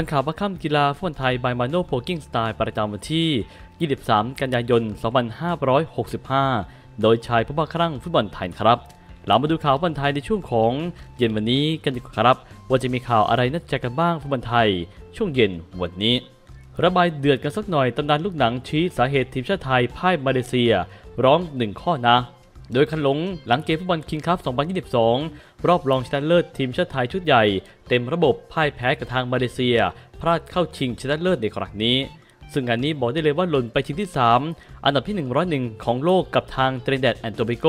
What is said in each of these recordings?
ทันข่าวประค่ำกีฬาฟุตบอลไทยบายมาโนโพกิ้งสไตล์ประจำวันที่ 23 กันยายน 2565 โดยชายผู้บ้าคลั่งฟุตบอลไทยครับ เรามาดูข่าวฟุตบอลไทยในช่วงของเย็นวันนี้กันดีกว่าครับ ว่าจะมีข่าวอะไรน่าจะกันบ้างฟุตบอลไทย ช่วงเย็นวันนี้ ระบายเดือดกันสักหน่อยตำนานลูกหนังชี้สาเหตุทีมชาติไทยพ่ายมาเลเซีย ร้องหนึ่งข้อนะ โดยคันหลงหลังเกมฟุตบอลคิงคัพ 2022 รอบรองชนะเลิศทีมชาติไทยชุดใหญ่ เต็มระบบพ่ายแพ้กับทางมาเลเซีย พลาดเข้าชิงชนะเลิศในครั้งนี้ ซึ่งงานนี้บอกได้เลยว่าหล่นไปชิงที่ 3 อันดับที่ 101 ของโลกกับทางเตรนแดดแอนโตเบโก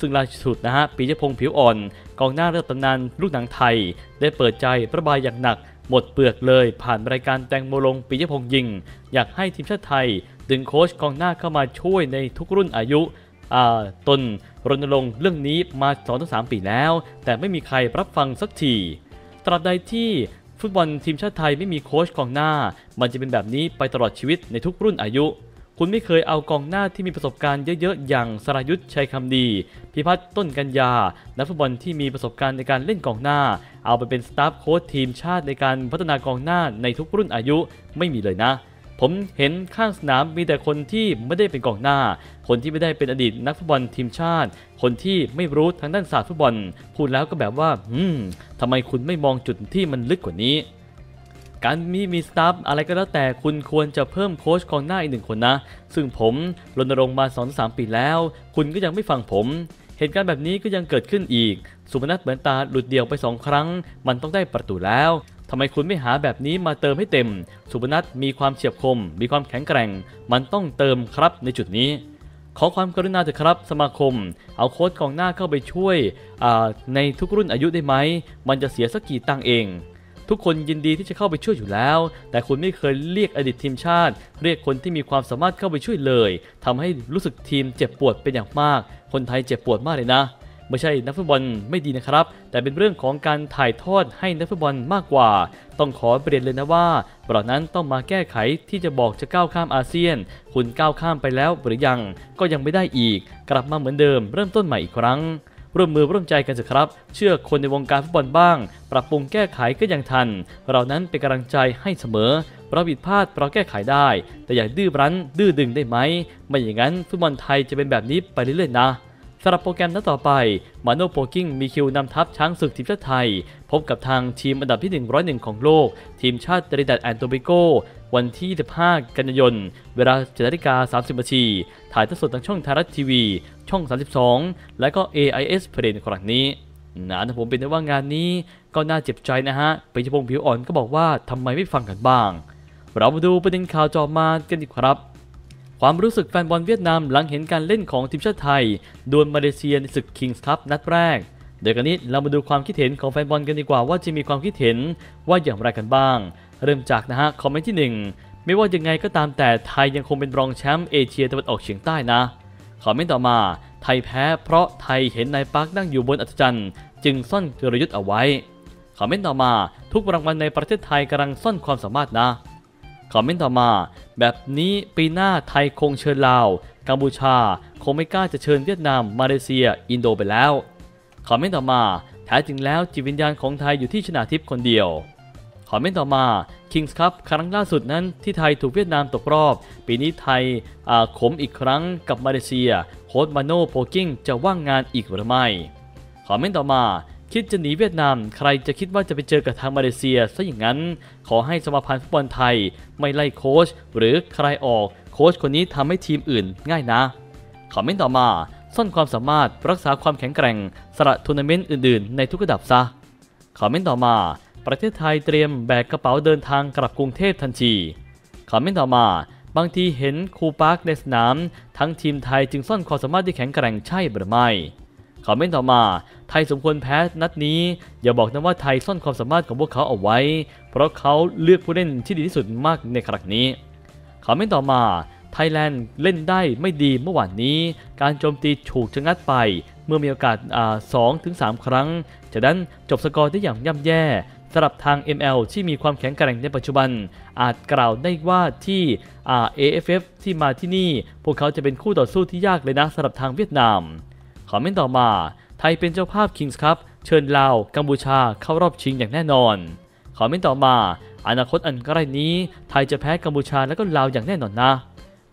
ซึ่งล่าสุดนะฮะปีเจพงศ์ผิวอ่อน กองหน้าเลือดตำนานลูกหนังไทย ได้เปิดใจประบายอย่างหนักหมดเปลือกเลยผ่านรายการแตงโมลงปีเจพงศ์ยิง อยากให้ทีมชาติไทย ดึงโค้ชกองหน้าเข้ามาช่วยในทุกรุ่นอายุ ตนรณรงค์เรื่องนี้มา2-3ปีแล้ว แต่ไม่มีใครรับฟังสักทีตราบใดที่ฟุตบอลทีมชาติไทยไม่มีโค้ชกองหน้า มันจะเป็นแบบนี้ไปตลอดชีวิตในทุกรุ่นอายุ คุณไม่เคยเอากองหน้าที่มีประสบการณ์เยอะๆ อย่างสรายุทธชัยคำดี พิพัฒน์ต้นกัญญา นักฟุตบอลที่มีประสบการณ์ในการเล่นกองหน้า เอาไปเป็นสตาฟโค้ชทีมชาติในการพัฒนากองหน้าในทุกรุ่นอายุไม่มีเลยนะ ผมเห็นข้างสนามมีแต่คนที่ไม่ได้เป็นกองหน้า คนที่ไม่ได้เป็นอดีตนักฟุตบอลทีมชาติ คนที่ไม่รู้ทางด้านศาสตร์ฟุตบอล พูดแล้วก็แบบว่า อืมทำไมคุณไม่มองจุดที่มันลึกกว่านี้ การมีมีสตาฟอะไรก็แล้วแต่คุณควรจะเพิ่มโค้ชกองหน้าอีกหนึ่งคนนะ ซึ่งผมรณรงค์มาสองสามปีแล้ว คุณก็ยังไม่ฟังผม เหตุการณ์แบบนี้ก็ยังเกิดขึ้นอีก สุพนัทเหมือนตาหลุดเดี่ยวไปสองครั้ง มันต้องได้ประตูแล้ว ทำไมคุณไม่หาแบบนี้มาเติมให้เต็ม สุพนัทมีความเฉียบคม มีความแข็งแกร่ง มันต้องเติมครับในจุดนี้ ขอความกรุณาเถอะครับ สมาคม เอาโค้ดกองหน้าเข้าไปช่วยในทุกรุ่นอายุได้ไหม มันจะเสียสักกี่ตังเอง ทุกคนยินดีที่จะเข้าไปช่วยอยู่แล้ว แต่คุณไม่เคยเรียกอดีตทีมชาติ เรียกคนที่มีความสามารถเข้าไปช่วยเลยทำให้รู้สึกทีมเจ็บปวดเป็นอย่างมาก คนไทยเจ็บปวดมากเลยนะ ไม่ใช่นักฟุตบอลไม่ดีนะครับ แต่เป็นเรื่องของการถ่ายทอดให้นักฟุตบอลมากกว่า ต้องขอเปลี่ยนเลยนะว่าเรานั้นต้องมาแก้ไขที่จะบอกจะก้าวข้ามอาเซียน คุณก้าวข้ามไปแล้วหรือยังก็ยังไม่ได้อีก กลับมาเหมือนเดิม เริ่มต้นใหม่อีกครั้งร่วมมือร่วมใจกันสิครับ เชื่อคนในวงการฟุตบอลบ้าง ปรับปรุงแก้ไขก็ยังทัน เรานั้นเป็นกำลังใจให้เสมอ เราผิดพลาดเราแก้ไขได้ แต่อย่าดื้อรั้นดื้อดึงได้ไหม ไม่อย่างนั้นฟุตบอลไทยจะเป็นแบบนี้ไปเรื่อยๆนะ สำหรับโปรแกรมนัดต่อไปมาโนโปกิ้งมีคิวนำทัพช้างศึกทีมชาติไทย พบกับทางทีมอันดับที่ 101 ของโลก ทีมชาติตริดัดแอนโตบิโก วันที่ 15 กันยายน เวลา7นาฬิกา 30นาทีถ่ายทอดสดทางช่องไทยรัฐทีวี ช่อง 32 และก็ AIS เพลนครั้งนี้นะถ้าผมเป็นว่างานนี้ก็น่าเจ็บใจนะฮะไปชพงผิวอ่อนก็บอกว่าทำไมไม่ฟังกันบ้าง เรามาดูประเด็นข่าวต่อมากันดีครับ ความรู้สึกแฟนบอลเวียดนามหลังเห็นการเล่นของทีมชาติไทย ดวลมาเลเซียในศึกคิงส์คัพนัดแรก เดี๋ยวกันนี้เรามาดูความคิดเห็นของแฟนบอลกันดีกว่าว่าจะมีความคิดเห็นว่าอย่างไรกันบ้าง เริ่มจากนะฮะคอมเมนต์ที่ 1 ไม่ว่ายังไงก็ตามแต่ไทยยังคงเป็นรองแชมป์เอเชียตะวันออกเฉียงใต้นะคอมเมนต์ต่อมา ไทยแพ้เพราะไทยเห็นนายปาร์คนั่งอยู่บนอัศจรรย์จึงซ่อนกลยุทธ์เอาไว้คอมเมนต์ต่อมา ทุกรางวัลในประเทศไทยกำลังซ่อนความสามารถนะคอมเมนต์ต่อมา แบบนี้ปีหน้าไทยคงเชิญลาว กัมพูชา คงไม่กล้าจะเชิญเวียดนาม มาเลเซีย อินโดไปแล้วคอมเมนต์ต่อมาแท้จริงแล้วจิตวิญญาณของไทยอยู่ที่ชนาทิพย์คนเดียวคอมเมนต์ต่อมา Kings Cup ครั้งล่าสุดนั้นที่ไทยถูกเวียดนามตกรอบ ปีนี้ไทยขมอีกครั้งกับมาเลเซีย โค้ชมาโนโพลกิ้งจะว่างงานอีกหรือไม่คอมเมนต์ต่อมา คิดจะหนีเวียดนาม ใครจะคิดว่าจะไปเจอกับทางมาเลเซียซะอย่างนั้น ขอให้สมาพันธ์ฟุตบอลไทย ไม่ไล่โค้ชหรือใครออก โค้ชคนนี้ทำให้ทีมอื่นง่ายนะคอมเมนต์ต่อมาซ่อนความสามารถรักษาความแข็งแกร่งสละทัวร์นาเมนต์อื่นๆ ในทุกระดับซะคอมเมนต์ต่อมา ประเทศไทยเตรียมแบกกระเป๋าเดินทางกลับกรุงเทพทันทีคอมเมนต์ต่อมา บางทีเห็นครูปาร์คในสนาม ทางทีมไทยจึงซ่อนความสามารถที่แข็งแกร่งใช่หรือไม่ คอมเมนต์ต่อมาไทยสมควรแพ้นัดนี้ อย่าบอกนะว่าไทยซ่อนความสามารถของพวกเขาเอาไว้ เพราะเขาเลือกผู้เล่นที่ดีที่สุดมากในครั้งนี้คอมเมนต์ต่อมาไทยแลนด์เล่นได้ไม่ดีเมื่อวานนี้ การโจมตีถูกชะงัดไป เมื่อมีโอกาสสองถึงสามครั้ง จากนั้นจบสกอร์ได้อย่างย่ำแย่สำหรับทาง ML ที่มีความแข็งแกร่งในปัจจุบัน อาจกล่าวได้ว่าที่ AFF ที่มาที่นี่ พวกเขาจะเป็นคู่ต่อสู้ที่ยากเลยนะสำหรับทางเวียดนาม คอมเมนต์ต่อมา ไทยเป็นเจ้าภาพ Kings Cup เชิญลาว กัมพูชาเข้ารอบชิงอย่างแน่นอนคอมเมนต์ต่อมา อนาคตอันใกล้นี้ ไทยจะแพ้กัมพูชาและก็ลาวอย่างแน่นอนนะ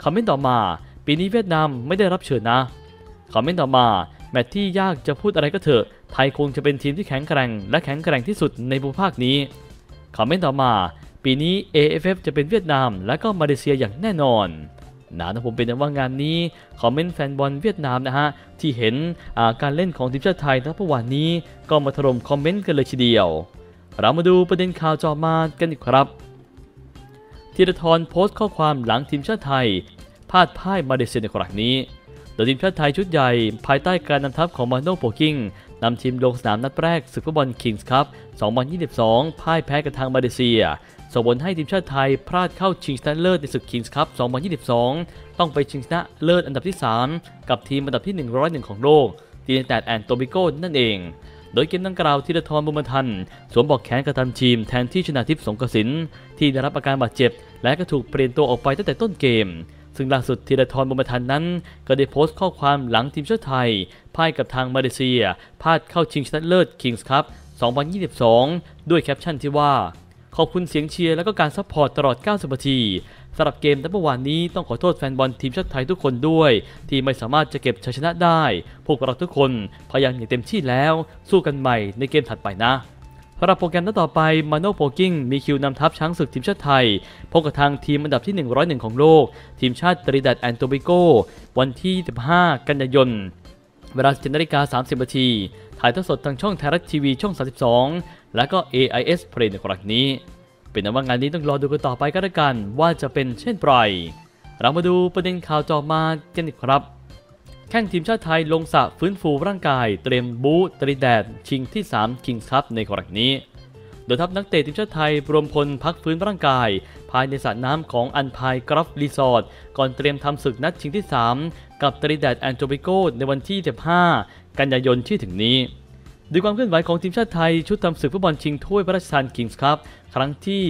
คอมเมนต์ต่อมา ปีนี้เวียดนามไม่ได้รับเชิญนะคอมเมนต์ต่อมาแมตช์ที่ยากจะพูดอะไรก็เถอะ ไทยคงจะเป็นทีมที่แข็งแกร่ง และแข็งแกร่งที่สุดในภูมิภาคนี้คอมเมนต์ต่อมา ปีนี้ AFF จะเป็นเวียดนาม และก็มาเลเซียอย่างแน่นอน นะนะผมเป็นว่างานนี้คอมเมนต์แฟนบอลเวียดนามนะฮะที่เห็นการเล่นของทีมชาติไทยในเมื่อวานนี้ก็มาถล่มคอมเมนต์กันเลยทีเดียว เรามาดูประเด็นข่าวต่อมากันอีกครับธีราทรโพสต์ข้อความหลังทีมชาติไทยพลาดพ่ายมาเลเซียในครั้งนี้โดยทีมชาติไทยชุดใหญ่ภายใต้การนำทัพของมาโนโพลกิ้งนำทีมลงสนามนัดแรกศึกฟุตบอลคิงส์คัพ2022 พ่ายแพ้กับทางมาเลเซีย ส่งผลให้ทีมชาติไทยพลาดเข้าชิงชนะเลิศในศึกคิงส์คัพ 2022 ต้องไปชิงชนะเลิศอันดับที่ 3 กับทีมอันดับที่ 101 ของโลกทีนแตดแอนโตบิโกนั่นเอง โดยเกมดังกล่าวธีราทรบุญมาทัน สวมปลอกแขนกัปตันทีมแทนที่ชนาธิป สรงกระสินธ์ที่ได้รับอาการบาดเจ็บ และก็ถูกเปลี่ยนตัวออกไปตั้งแต่ต้นเกมซึ่งล่าสุดธีราทรบุญมาทันนั้น ก็ได้โพสต์ข้อความหลังทีมชาติไทยพ่ายกับทางมาเลเซียพลาดเข้าชิงชนะเลิศคิงส์คัพ 2022 ด้วยแคปชั่นที่ว่า ขอบคุณเสียงเชียร์และก็การ support ตลอด 90 นาทีสำหรับเกมในเมื่อวานนี้ต้องขอโทษแฟนบอลทีมชาติไทยทุกคนด้วย ที่ไม่สามารถจะเก็บชัยชนะได้ พวกเราทุกคนพยายามอย่างเต็มที่แล้ว สู้กันใหม่ในเกมถัดไปนะสำหรับโปรแกรมนัดต่อไปมาโนโพลกิ้งมีคิวนำทัพช้างศึกทีมชาติไทย พบกับทางทีมอันดับที่ 101 ของโลก ทีมชาติตริดัตแอนโตบิโกวันที่ 15 กันยายนเวลา17นาฬิกา30นาทีถ่ายทอดสดทางช่องไทยรัฐทีวีช่อง 32 และก็ AIS Play ในครั้งนี้ เป็นนว่างานนี้ต้องรอดูกันต่อไปก็แล้วกันว่าจะเป็นเช่นไรเรามาดูประเด็นข่าวต่อมากันอีกครับ แข่งทีมชาติไทยลงสระฟื้นฟูร่างกาย เตรียมบูตรีแดดชิงที่3 Kings Cup ในครั้งนี้ โดยทัพนักเตะทีมชาติไทยรวมพลพักฟื้นร่างกาย ภายในสระน้ำของอัลไพน์กอล์ฟรีสอร์ทก่อนเตรียมทำศึกนัดชิงที่ 3 กับตรินิแดดแอนด์โตเบโกในวันที่ 15 กันยายนที่ถึงนี้ ดูความเคลื่อนไหวของทีมชาติไทย ชุดทำศึกฟุตบอลชิงถ้วยพระราชทานคิงส์คัพครั้งที่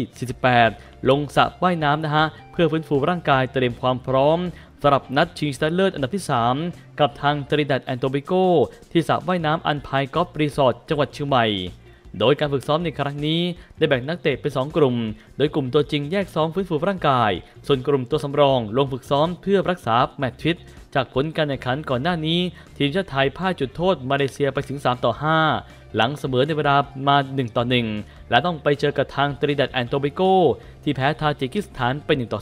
48 ลงสระว่ายน้ำนะฮะ เพื่อฟื้นฟูร่างกายเตรียมความพร้อมสำหรับนัดชิงชนะเลิศอันดับที่ 3 กับทางตรินิแดดแอนด์โตเบโกที่สระว่ายน้ำอันพายกอล์ฟรีสอร์ทจังหวัดเชียงใหม่ โดยการฝึกซ้อมในครั้งนี้ ได้แบ่งนักเตะเป็น 2 กลุ่ม โดยกลุ่มตัวจริงแยกซ้อมฟื้นฟูร่างกาย ส่วนกลุ่มตัวสำรองลงฝึกซ้อมเพื่อรักษาแมตช์ฟิต จากผลการแข่งขันก่อนหน้านี้ ทีมชาติไทยพ่ายจุดโทษมาเลเซียไปถึง 3 ต่อ 5 หลังเสมอในเวลามา 1 ต่อ 1 และต้องไปเจอกับทางตริดัดแอนโตบิโกที่แพ้ทาจิกิสถานไป 1 ต่อ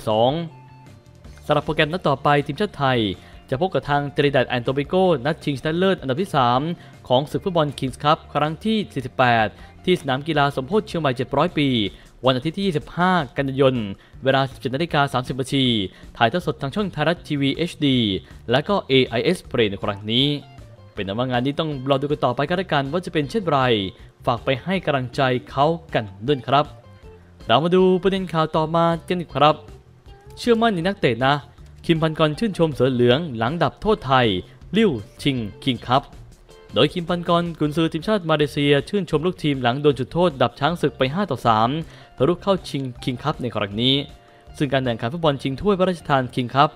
2สำหรับโปรแกรมนัดต่อไปทีมชาติไทย จะพบกับทางตรินิแดดแอนด์โตเบโกนัดชิงชนะเลิศอันดับที่ 3 ของศึกฟุตบอลคิงส์คัพครั้งที่ 48 ที่สนามกีฬาสมโภชเชียงใหม่ 700 ปี วันอาทิตย์ที่ 25 กันยายน เวลา 17นาฬิกา30นาทีถ่ายทอดสดทางช่องไทยรัฐทีวี HD และก็ AIS Play ในครั้งนี้ เป็นว่างานนี้ต้องรอดูกันต่อไปกันละกันว่าจะเป็นเช่นไร ฝากไปให้กำลังใจเขากันด้วยครับ เรามาดูประเด็นข่าวต่อมากันอีกครับ เชื่อมั่นในนักเตะนะ คิมปันกอนชื่นชมเสือเหลืองหลังดวลโทษไทยลิ่วชิงคิงคัพโดยคิมปันกอนกุนซือทีมชาติมาเลเซีย ชื่นชมลูกทีมหลังโดนจุดโทษดับช้างศึกไป 5 ต่อ 3 ทะลุเข้าชิงคิงคัพในครั้งนี้ ซึ่งการแข่งขันฟุตบอลชิงถ้วยพระราชทานคิงคัพ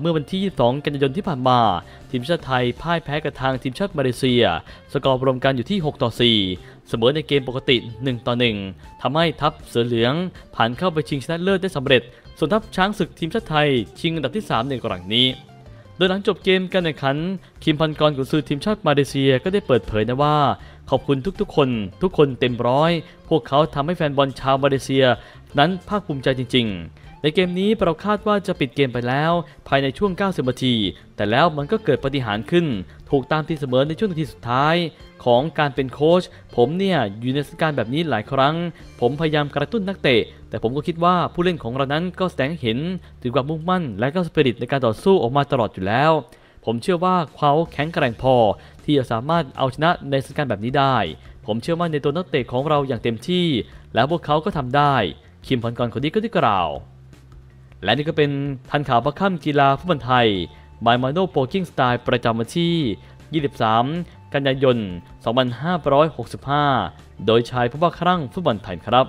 เมื่อวันที่ 22 กันยายนที่ผ่านมา ทีมชาติไทยพ่ายแพ้กับทางทีมชาติมาเลเซีย สกอร์รวมกันอยู่ที่ 6 ต่อ 4 เสมอในเกมปกติ 1 ต่อ 1 ทำให้ทัพเสือเหลืองผ่านเข้าไปชิงชนะเลิศได้สำเร็จ ส่วนทัพช้างศึกทีมชาติไทยชิงอันดับที่ 3 ในครั้งนี้ โดยหลังจบเกมการแข่งขันคิมพันกรกุนซือทีมชาติมาเลเซียก็ได้เปิดเผยนะว่า ขอบคุณทุกๆ คน ทุกคนเต็มร้อย พวกเขาทำให้แฟนบอลชาวมาเลเซีย นั้นภาคภูมิใจจริง ๆ ในเกมนี้เราคาดว่าจะปิดเกมไปแล้ว ภายในช่วง 90 นาที แต่แล้วมันก็เกิดปฏิหารขึ้น ถูกตามที่เสมอในช่วงนาทีสุดท้าย ของการเป็นโค้ชผมเนี่ยอยู่ในสถานการณ์แบบนี้หลายครั้ง ผมพยายามกระตุ้นนักเตะ แต่ผมก็คิดว่าผู้เล่นของเรานั้นก็แสดงเห็นถึงความมุ่งมั่น และก็สปิริตในการต่อสู้ออกมาตลอดอยู่แล้ว ผมเชื่อว่าเขาแข็งแกร่งพอ ที่จะสามารถเอาชนะในสถานการณ์แบบนี้ได้ ผมเชื่อมั่นในตัวนักเตะของเราอย่างเต็มที่ แล้วพวกเขาก็ทำได้ คิมพรกรคนนี้ก็ได้กล่าว และนี่ก็เป็นทันข่าวประค่ำกีฬาฟุตบอลไทยบายมาโนโปกิ้งสไตล์ประจำวันที่ 23 กันยายน 2565 โดยชายผู้บ้าคลั่งฟุตบอลไทยครับ